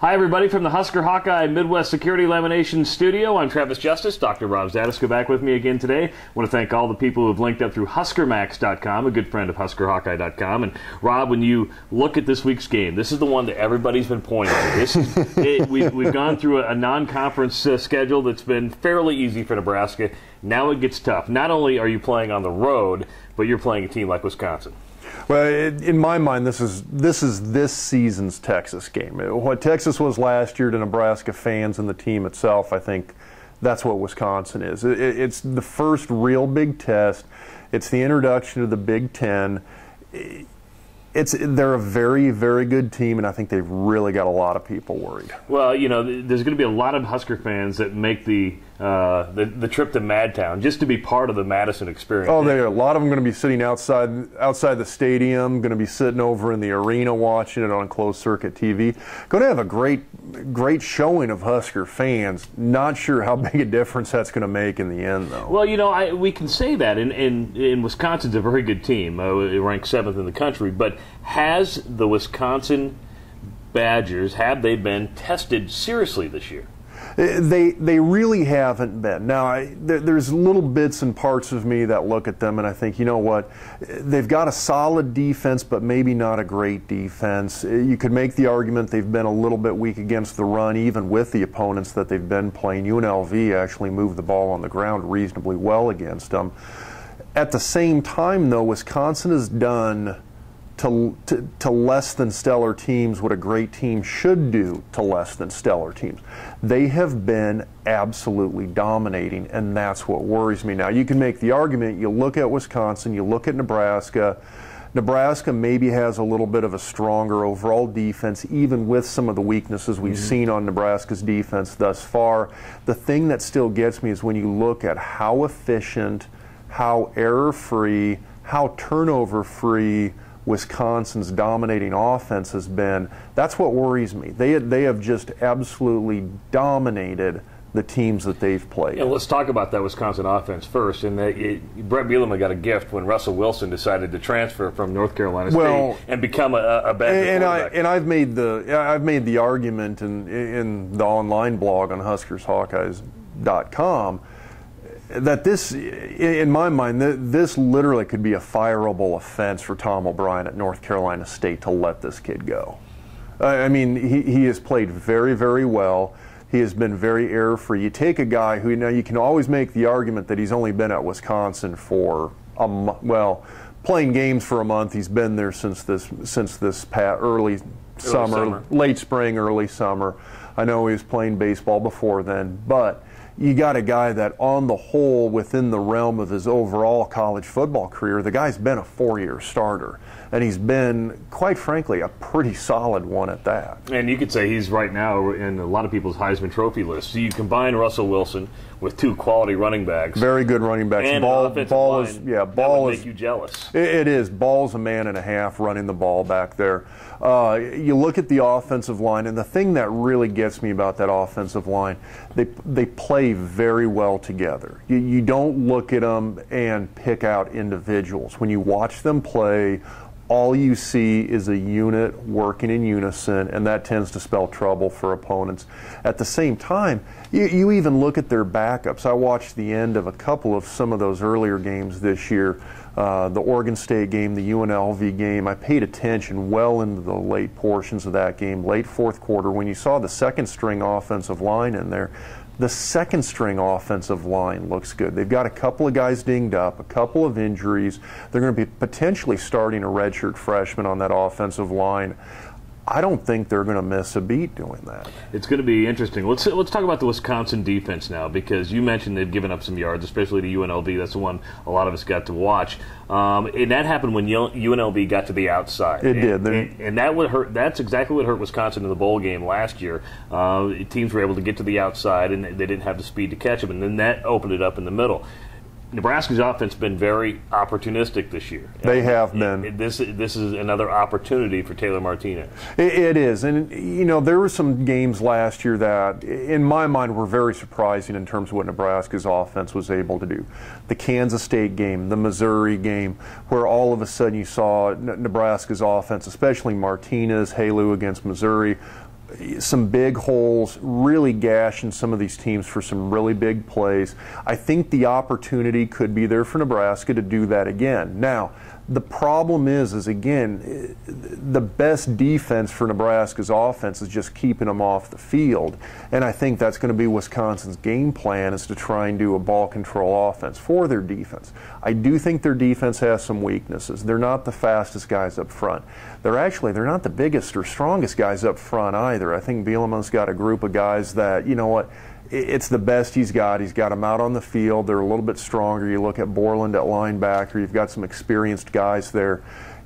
Hi, everybody, from the Husker Hawkeye Midwest Security Lamination Studio. I'm Travis Justice. Dr. Rob Zatechka back with me again today. I want to thank all the people who have linked up through HuskerMax.com, a good friend of HuskerHawkeye.com. And Rob, when you look at this week's game, this is the one that everybody's been pointing to. This is, it, we, we've gone through a, a non-conference uh, schedule that's been fairly easy for Nebraska. Now it gets tough. Not only are you playing on the road, but you're playing a team like Wisconsin. Well, in my mind, this is this is this season's Texas game. Uh, what Texas was last year to Nebraska fans and the team itself, I think that's what Wisconsin is. It's the first real big test. It's the introduction of the Big Ten it's they're a very very good team, and I think they've really got a lot of people worried. Well, you know, there's going to be a lot of Husker fans that make the uh, the, the trip to Madtown just to be part of the Madison experience. Oh, there are a lot of them going to be sitting outside outside the stadium, going to be sitting over in the arena watching it on closed circuit TV. Going to have a great great showing of Husker fans. Not sure how big a difference that's going to make in the end, though. Well, you know, I, we can say that, in, in, in Wisconsin's a very good team, uh, ranked seventh in the country, but has the Wisconsin Badgers have they been tested seriously this year? They they really haven't been. Now I, there, there's little bits and parts of me that look at them and I think you know what, they've got a solid defense but maybe not a great defense. Uh, you could make the argument they've been a little bit weak against the run even with the opponents that they've been playing. UNLV actually moved the ball on the ground reasonably well against them. At the same time though, Wisconsin has done to, to, to, less than stellar teams what a great team should do to less than stellar teams. They have been absolutely dominating, and that's what worries me. Now, you can make the argument you look at Wisconsin, you look at Nebraska. Nebraska maybe has a little bit of a stronger overall defense, even with some of the weaknesses we've mm-hmm. seen on Nebraska's defense thus far. The thing that still gets me is when you look at how efficient, how error free, how turnover free Wisconsin's dominating offense has been, that's what worries me. They, they have just absolutely dominated the teams that they've played. Yeah, let's talk about that Wisconsin offense first. And that it, Bret Bielema got a gift when Russell Wilson decided to transfer from North Carolina State well, and become a, a bad and, and I and I've made the I've made the argument in in the online blog on HuskersHawkeyes.com that this, in my mind, this literally could be a fireable offense for Tom O'Brien at North Carolina State to let this kid go. I mean, he, he has played very, very well. He has been very error free. You take a guy who, you know, you can always make the argument that he's only been at Wisconsin for a month, well, playing games for a month. He's been there since this, since this early, early summer, summer, late spring, early summer. I know he was playing baseball before then, but you got a guy that, on the whole, within the realm of his overall college football career, the guy's been a four year starter. And he's been, quite frankly, a pretty solid one at that. And you could say he's right now in a lot of people's Heisman Trophy list. So you combine Russell Wilson with two quality running backs. Very good running backs. And ball, ball is yeah, ball is make you jealous. It, it is. Ball's a man and a half running the ball back there. Uh, you look at the offensive line, and the thing that really gets me about that offensive line, they they play very well together. You, you don't look at them and pick out individuals. When you watch them play all you see is a unit working in unison, and that tends to spell trouble for opponents. At the same time, you, you, even look at their backups. I watched the end of a couple of some of those earlier games this year. Uh, the Oregon State game, the UNLV game. I paid attention well into the late portions of that game, late fourth quarter, when you saw the second string offensive line in there. The second string offensive line looks good. They've got a couple of guys dinged up, a couple of injuries. They're going to be potentially starting a redshirt freshman on that offensive line. I don't think they're going to miss a beat doing that. It's going to be interesting. Let's let's talk about the Wisconsin defense now because you mentioned they've given up some yards, especially to UNLV. That's the one a lot of us got to watch, um, and that happened when UNLV got to the outside. It and, did, and, and, that would hurt. That's exactly what hurt Wisconsin in the bowl game last year. Uh, teams were able to get to the outside, and they didn't have the speed to catch them, and then that opened it up in the middle. Nebraska's offense has been very opportunistic this year. They have been. This this is another opportunity for Taylor Martinez. It, it is, and you know there were some games last year that, in my mind, were very surprising in terms of what Nebraska's offense was able to do. The Kansas State game, the Missouri game, where all of a sudden you saw Nebraska's offense, especially Martinez, Halu against Missouri, some big holes, really gashing some of these teams for some really big plays. I think the opportunity could be there for Nebraska to do that again. Now, the problem is, is again, eh, the best defense for Nebraska's offense is just keeping them off the field, and I think that's going to be Wisconsin's game plan is to try and do a ball control offense for their defense. I do think their defense has some weaknesses. They're not the fastest guys up front. They're actually they're not the biggest or strongest guys up front either. I think Bielema's got a group of guys that you know what it's the best he's got. He's got them out on the field. They're a little bit stronger. You look at Borland at linebacker, you've got some experienced guys there.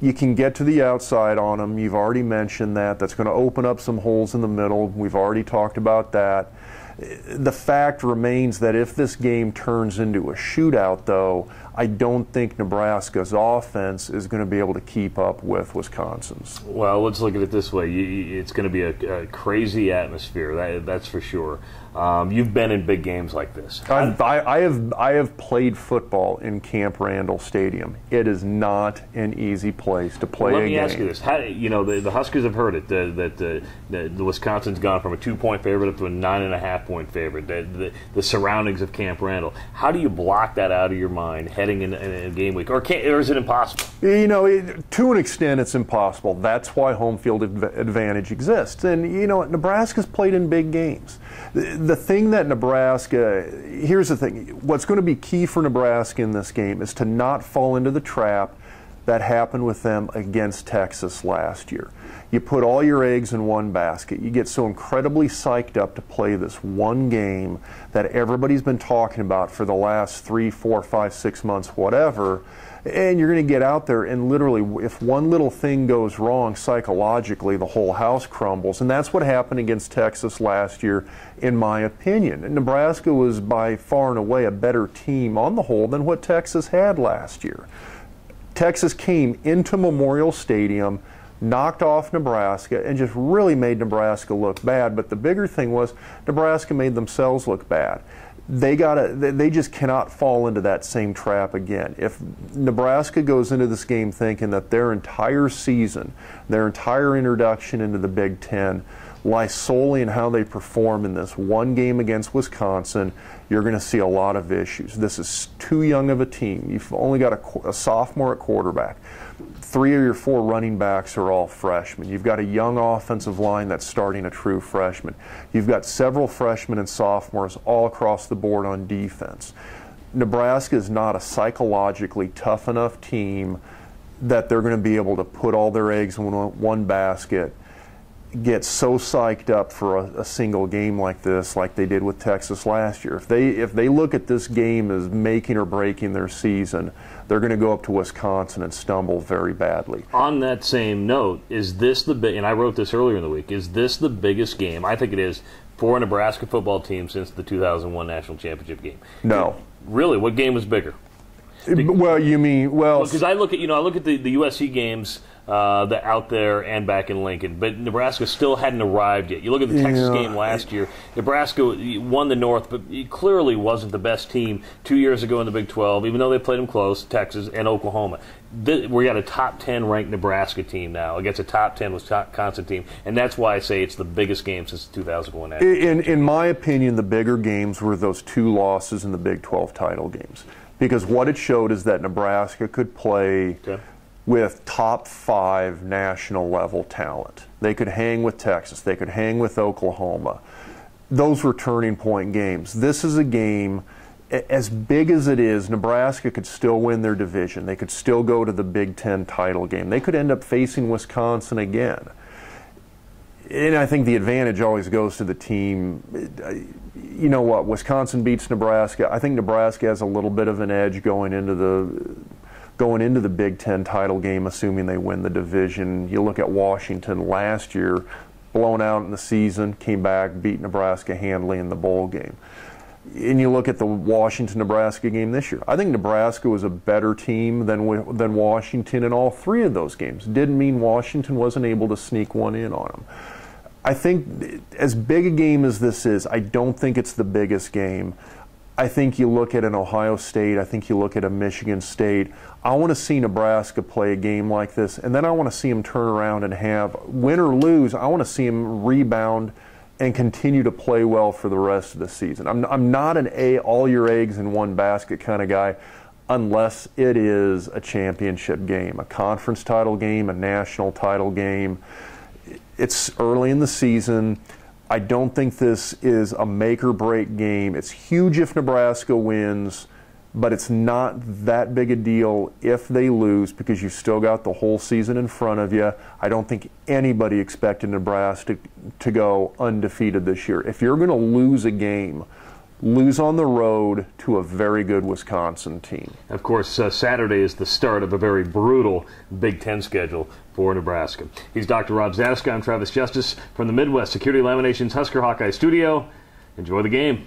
You can get to the outside on them. You've already mentioned that. That's going to open up some holes in the middle. We've already talked about that. The fact remains that if this game turns into a shootout, though, I don't think Nebraska's offense is going to be able to keep up with Wisconsin's. Well, let's look at it this way. It's going to be a, a crazy atmosphere, that, that's for sure. Um, you've been in big games like this. I, I, have I have played football in Camp Randall Stadium. It is not an easy place to play. Well, let me ask you this: How, you know, the, the, Huskers have heard it that the, the, the, Wisconsin's gone from a two-point favorite up to a nine and a half point favorite. The, the, surroundings of Camp Randall. How do you block that out of your mind heading in, in a game week, or, or is it impossible? You know, it, to an extent, it's impossible. That's why home field advantage exists. And you know, Nebraska's played in big games the thing that Nebraska, here's the thing what's going to be key for Nebraska in this game is to not fall into the trap that happened with them against Texas last year. You put all your eggs in one basket. You get so incredibly psyched up to play this one game that everybody's been talking about for the last three, four, five, six months, whatever and you're going to get out there and literally, if one little thing goes wrong psychologically, the whole house crumbles. And that's what happened against Texas last year, in my opinion. And Nebraska was by far and away a better team on the whole than what Texas had last year. Texas came into Memorial Stadium knocked off Nebraska and just really made Nebraska look bad. But the bigger thing was Nebraska made themselves look bad they got they just cannot fall into that same trap again. If Nebraska goes into this game thinking that their entire season, their entire introduction into the Big 10 lies solely in how they perform in this one game against Wisconsin, you're going to see a lot of issues. This is too young of a team. You've only got a, a sophomore at quarterback three of your four running backs are all freshmen. You've got a young offensive line that's starting a true freshman. You've got several freshmen and sophomores all across the board on defense. Nebraska is not a psychologically tough enough team that they're going to be able to put all their eggs in one basket get so psyched up for a, a, single game like this, like they did with Texas last year. If they if they look at this game as making or breaking their season, they're going to go up to Wisconsin and stumble very badly. On that same note, is this the big? And I wrote this earlier in the week. Is this the biggest game? I think it is for a Nebraska football team since the 2001 national championship game. No. Really, what game was bigger? Well, you mean well because I look at you know I look at the, the USC games uh, the, out there and back in Lincoln. But Nebraska still hadn't arrived yet. You look at the Texas yeah. game last year. Nebraska won the North, but clearly wasn't the best team two years ago in the Big 12, even though they played them close, Texas and Oklahoma. We got a top 10 ranked Nebraska team now against a top 10 Wisconsin team, and that's why I say it's the biggest game since 2001. In, in my opinion, the bigger games were those two losses in the Big 12 title games because what it showed is that Nebraska could play. Okay with top five national level talent. They could hang with Texas, they could hang with Oklahoma. Those were turning point games. This is a game as big as it is, Nebraska could still win their division. They could still go to the Big Ten title game. They could end up facing Wisconsin again. And I think the advantage always goes to the team. You know what? Wisconsin beats Nebraska. I think Nebraska has a little bit of an edge going into the going into the Big Ten title game, assuming they win the division. You look at Washington last year, blown out in the season, came back, beat Nebraska handily in the bowl game. And you look at the Washington Nebraska game this year. I think Nebraska was a better team than than Washington in all three of those games. Didn't mean Washington wasn't able to sneak one in on them. I think as big a game as this is, I don't think it's the biggest game. I think you look at an Ohio State, I think you look at a Michigan State. I want to see Nebraska play a game like this, and then I want to see them turn around and have, win or lose, I want to see them rebound and continue to play well for the rest of the season. I'm, I'm not an A, all your eggs in one basket kind of guy unless it is a championship game, a conference title game, a national title game. It's early in the season. I don't think this is a make or break game. It's huge if Nebraska wins, but it's not that big a deal if they lose because you've still got the whole season in front of you. I don't think anybody expected Nebraska to, to go undefeated this year. If you're going to lose a game, lose on the road to a very good Wisconsin team. Of course, uh, Saturday is the start of a very brutal Big Ten schedule for Nebraska. He's Dr. Rob Zatechka. I'm Travis Justice from the Midwest Security Laminations Husker Hawkeye Studio. Enjoy the game.